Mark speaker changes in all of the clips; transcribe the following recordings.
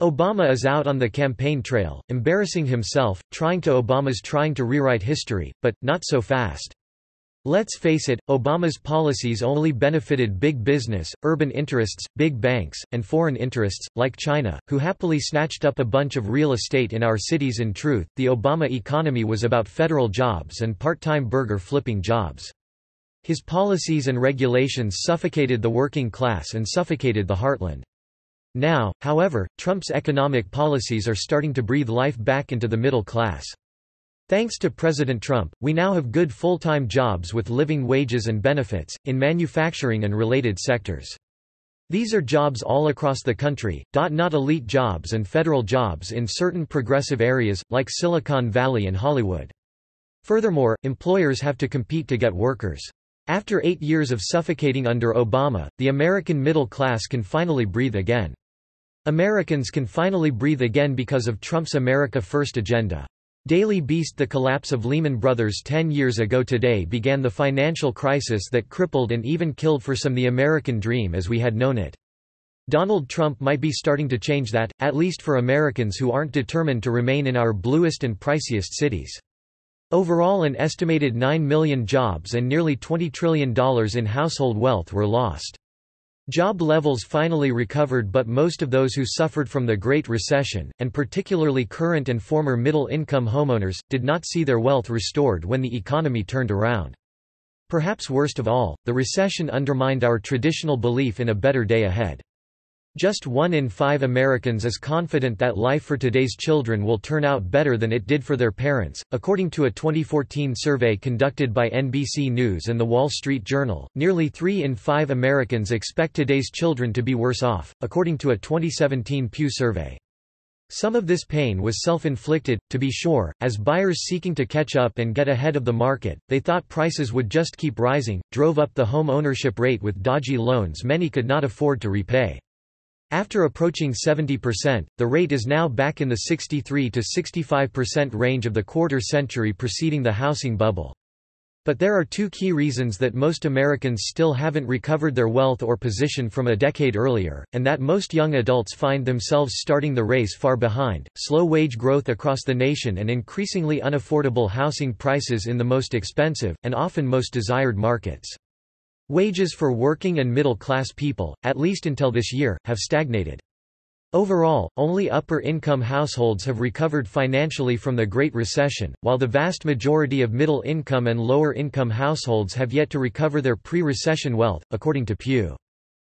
Speaker 1: Obama is out on the campaign trail, embarrassing himself, trying to Obama's trying to rewrite history, but, not so fast. Let's face it, Obama's policies only benefited big business, urban interests, big banks, and foreign interests, like China, who happily snatched up a bunch of real estate in our cities in truth, the Obama economy was about federal jobs and part-time burger flipping jobs. His policies and regulations suffocated the working class and suffocated the heartland. Now, however, Trump's economic policies are starting to breathe life back into the middle class. Thanks to President Trump, we now have good full-time jobs with living wages and benefits, in manufacturing and related sectors. These are jobs all across the country, not elite jobs and federal jobs in certain progressive areas, like Silicon Valley and Hollywood. Furthermore, employers have to compete to get workers. After eight years of suffocating under Obama, the American middle class can finally breathe again. Americans can finally breathe again because of Trump's America First agenda. Daily Beast The collapse of Lehman Brothers ten years ago today began the financial crisis that crippled and even killed for some the American dream as we had known it. Donald Trump might be starting to change that, at least for Americans who aren't determined to remain in our bluest and priciest cities. Overall an estimated 9 million jobs and nearly $20 trillion in household wealth were lost. Job levels finally recovered but most of those who suffered from the Great Recession, and particularly current and former middle-income homeowners, did not see their wealth restored when the economy turned around. Perhaps worst of all, the recession undermined our traditional belief in a better day ahead. Just one in five Americans is confident that life for today's children will turn out better than it did for their parents. According to a 2014 survey conducted by NBC News and The Wall Street Journal, nearly three in five Americans expect today's children to be worse off, according to a 2017 Pew survey. Some of this pain was self-inflicted, to be sure, as buyers seeking to catch up and get ahead of the market, they thought prices would just keep rising, drove up the home ownership rate with dodgy loans many could not afford to repay. After approaching 70%, the rate is now back in the 63 to 65% range of the quarter century preceding the housing bubble. But there are two key reasons that most Americans still haven't recovered their wealth or position from a decade earlier, and that most young adults find themselves starting the race far behind, slow wage growth across the nation and increasingly unaffordable housing prices in the most expensive, and often most desired markets. Wages for working and middle-class people, at least until this year, have stagnated. Overall, only upper-income households have recovered financially from the Great Recession, while the vast majority of middle-income and lower-income households have yet to recover their pre-recession wealth, according to Pew.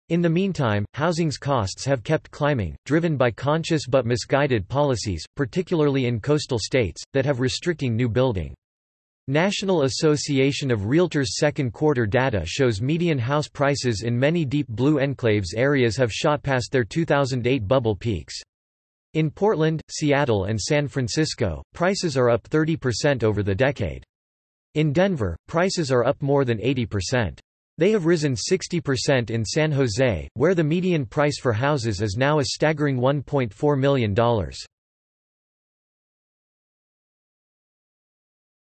Speaker 1: In the meantime, housing's costs have kept climbing, driven by conscious but misguided policies, particularly in coastal states, that have restricting new building. National Association of Realtors second quarter data shows median house prices in many deep blue enclaves areas have shot past their 2008 bubble peaks. In Portland, Seattle and San Francisco, prices are up 30% over the decade. In Denver, prices are up more than 80%. They have risen 60% in San Jose, where the median price for houses is now a staggering $1.4 million.